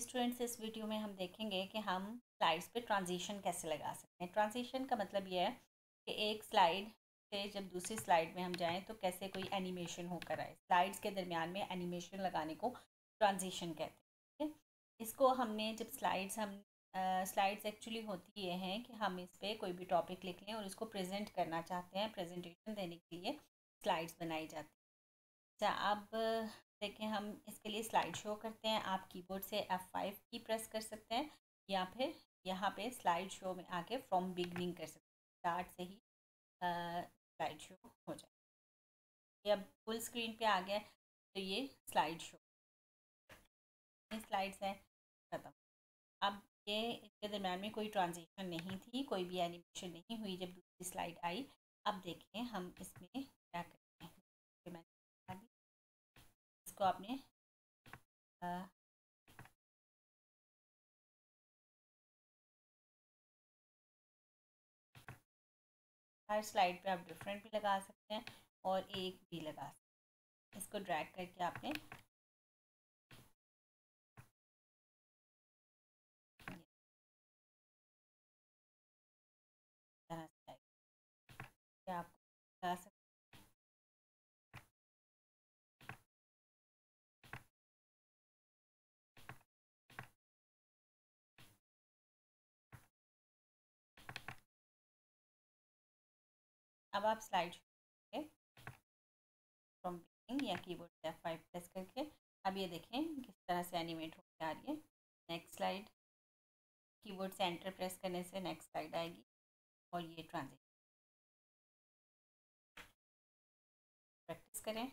Students इस video में हम देखेंगे कि हम स्लाइड्स पे ट्रांजिशन कैसे लगा सकते हैं। ट्रांजिशन का मतलब ये है कि एक स्लाइड से जब दूसरी स्लाइड में हम जाएँ तो कैसे कोई एनिमेशन होकर आए। स्लाइड्स के दरमियान में एनिमेशन लगाने को ट्रांजिशन कहते हैं, ठीक है? इसको हमने जब स्लाइड्स हम स्लाइड्स एक्चुअली होती ये हैं कि हम इस पर कोई भी टॉपिक लिख लें और इसको प्रेजेंट करना चाहते हैं। प्रेजेंटेशन देने के लिए स्लाइड्स बनाई जाती हैं। अच्छा अब देखें, हम इसके लिए स्लाइड शो करते हैं। आप कीबोर्ड से एफ़ फाइव की प्रेस कर सकते हैं या फिर यहाँ पे स्लाइड शो में आके फ्रॉम बिगनिंग कर सकते हैं। स्टार्ट से ही स्लाइड शो हो जाए। ये अब फुल स्क्रीन पे आ गया तो ये स्लाइड शो स्लाइड्स हैं, ख़त्म। अब ये, इसके दरम्यान में कोई ट्रांजेक्शन नहीं थी, कोई भी एनिमेशन नहीं हुई जब दूसरी स्लाइड आई। अब देखें हम इसमें क्या करते हैं इसको आपने हर स्लाइड पे आप डिफरेंट भी लगा सकते हैं और एक भी लगा सकते हैं। इसको ड्रैग करके आपने आप लगा सकते अब आप स्लाइड फ्रॉम बिगिनिंग या कीबोर्ड से फाइव प्रेस करके, अब ये देखें किस तरह से एनिमेट होकर आ रही है। नेक्स्ट स्लाइड कीबोर्ड से एंटर प्रेस करने से नेक्स्ट स्लाइड आएगी और ये ट्रांजेक्शन प्रैक्टिस करें।